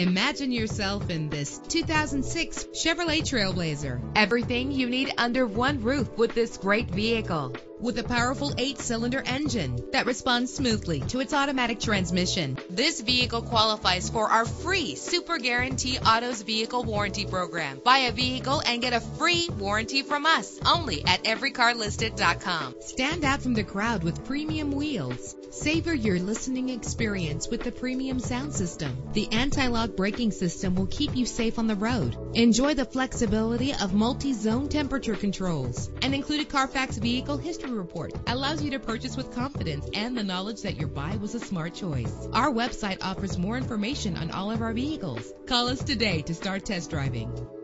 Imagine yourself in this 2006 Chevrolet Trailblazer. Everything you need under one roof with this great vehicle. With a powerful eight-cylinder engine that responds smoothly to its automatic transmission, this vehicle qualifies for our free Super Guarantee Autos Vehicle Warranty Program. Buy a vehicle and get a free warranty from us only at everycarlisted.com. Stand out from the crowd with premium wheels. Savor your listening experience with the premium sound system. The anti-lock braking system will keep you safe on the road. Enjoy the flexibility of multi-zone temperature controls. An included Carfax vehicle history report allows you to purchase with confidence and the knowledge that your buy was a smart choice. Our website offers more information on all of our vehicles. Call us today to start test driving.